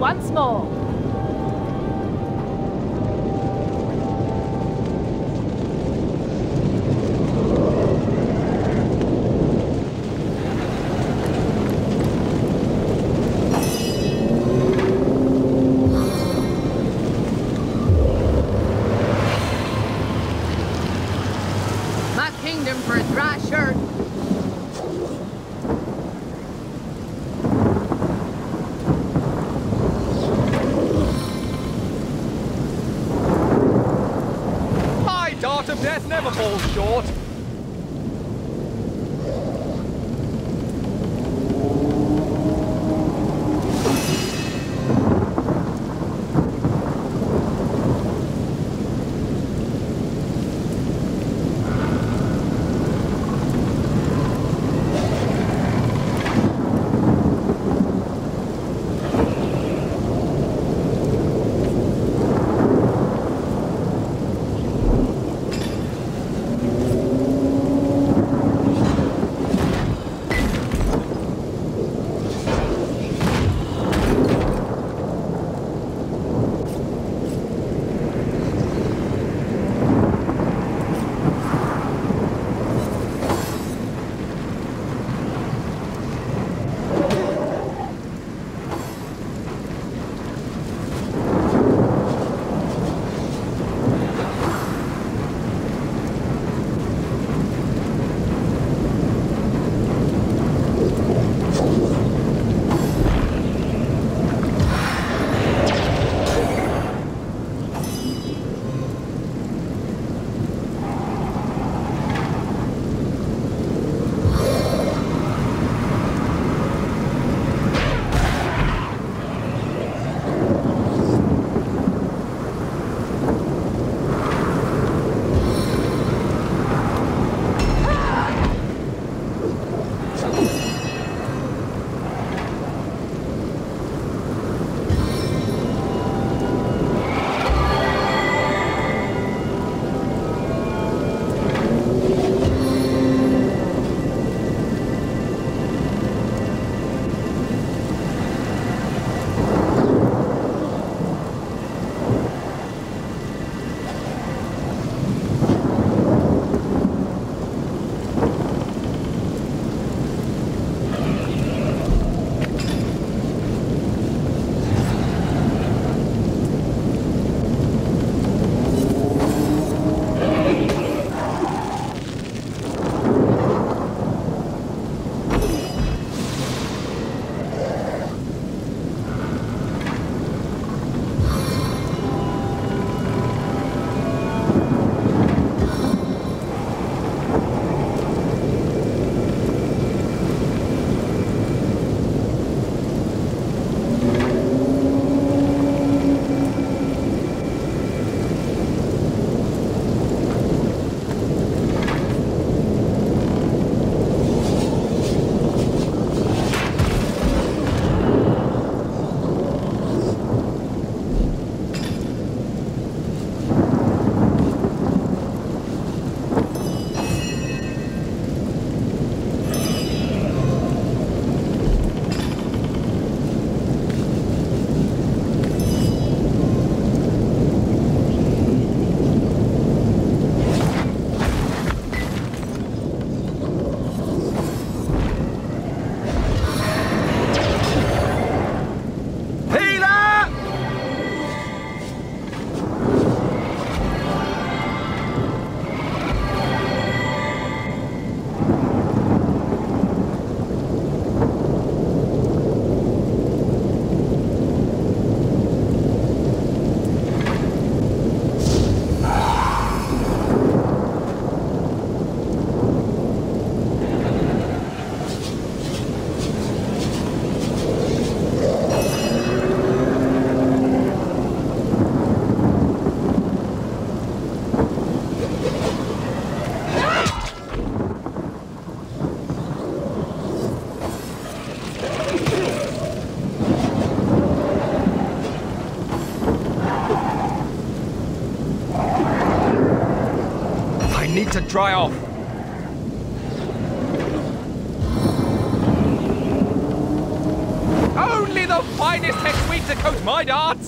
once more. Dry off. Only the finest hex weed to coat my darts!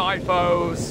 My foes.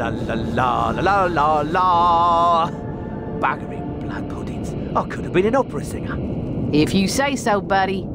La la la la la la la. Blood puddings. I could have been an opera singer. If you say so, buddy.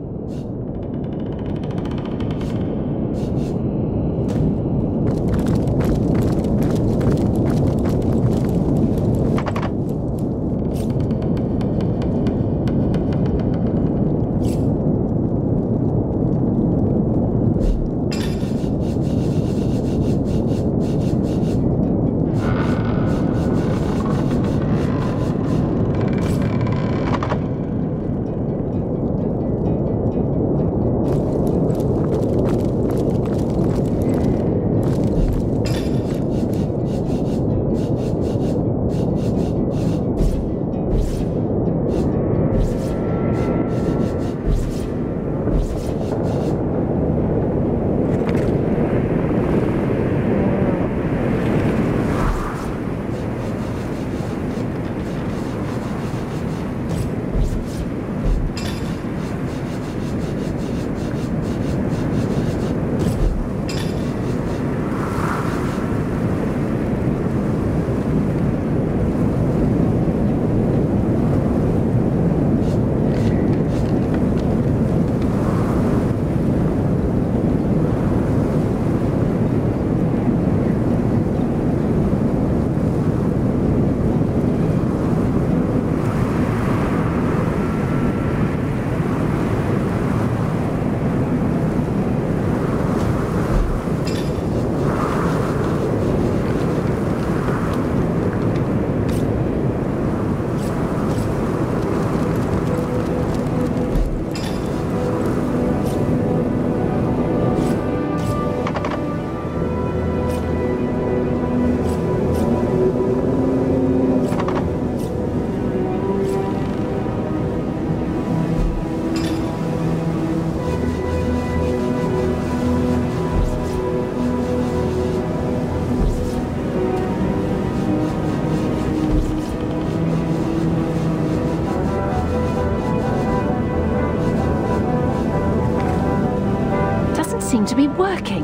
To be working.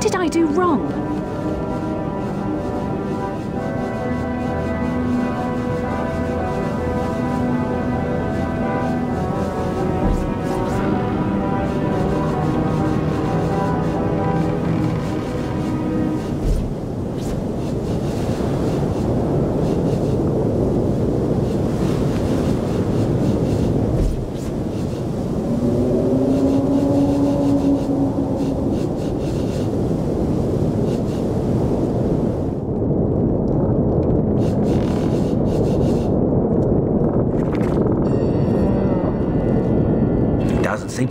Did I do wrong?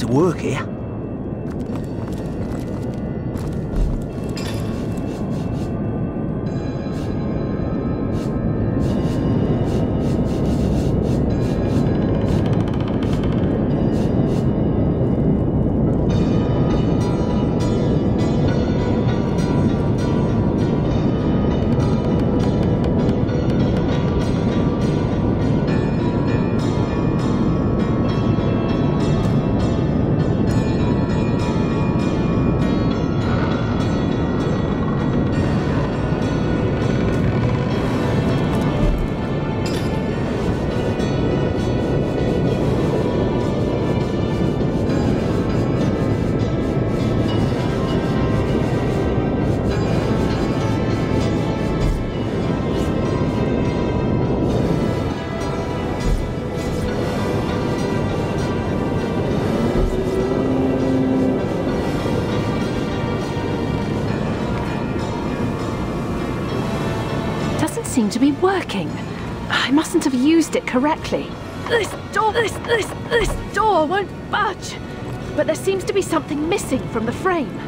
Work here. To be working. I mustn't have used it correctly. This door, this, this, this door won't budge. But there seems to be something missing from the frame.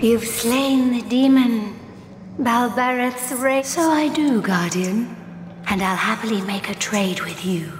You've slain the demon, Balbareth's race. So I do, Guardian. And I'll happily make a trade with you.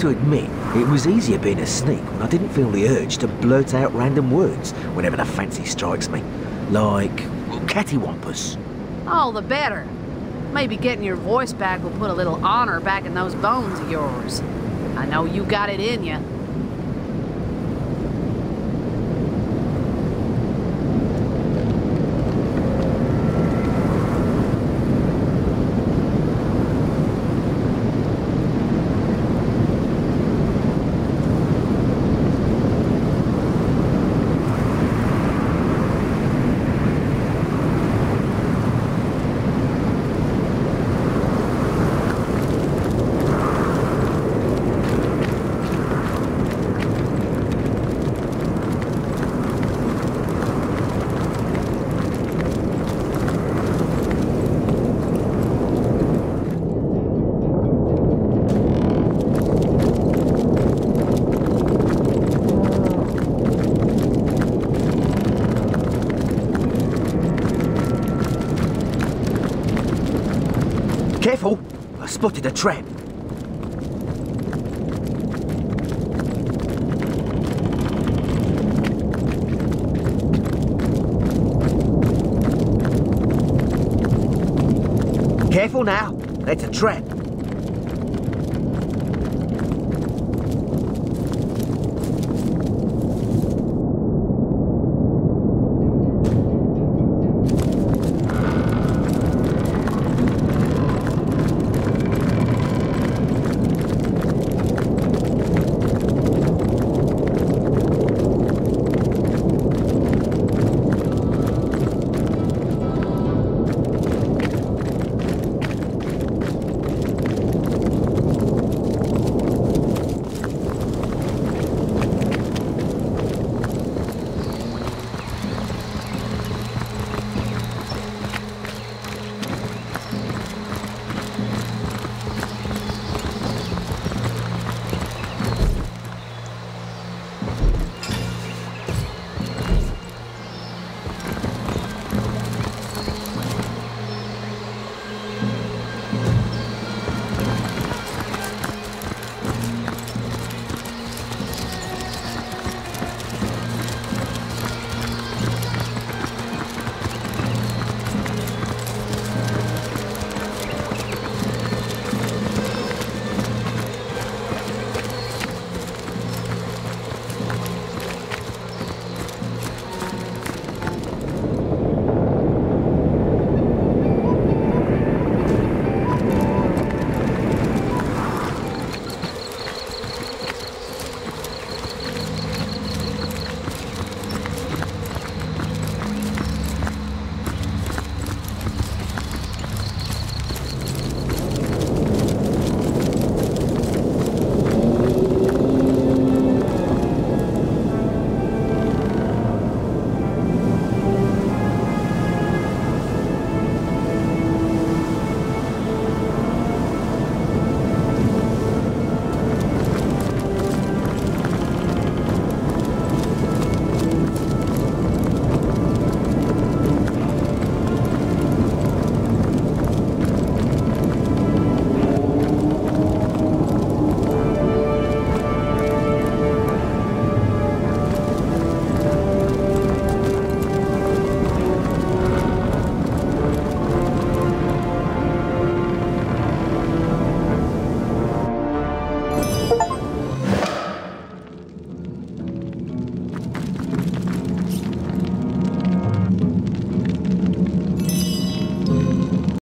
To admit, it was easier being a sneak when I didn't feel the urge to blurt out random words whenever the fancy strikes me. Like, cattywampus. All the better. Maybe getting your voice back will put a little honor back in those bones of yours. I know you got it in you. Careful! I spotted a trap. Careful now. That's a trap.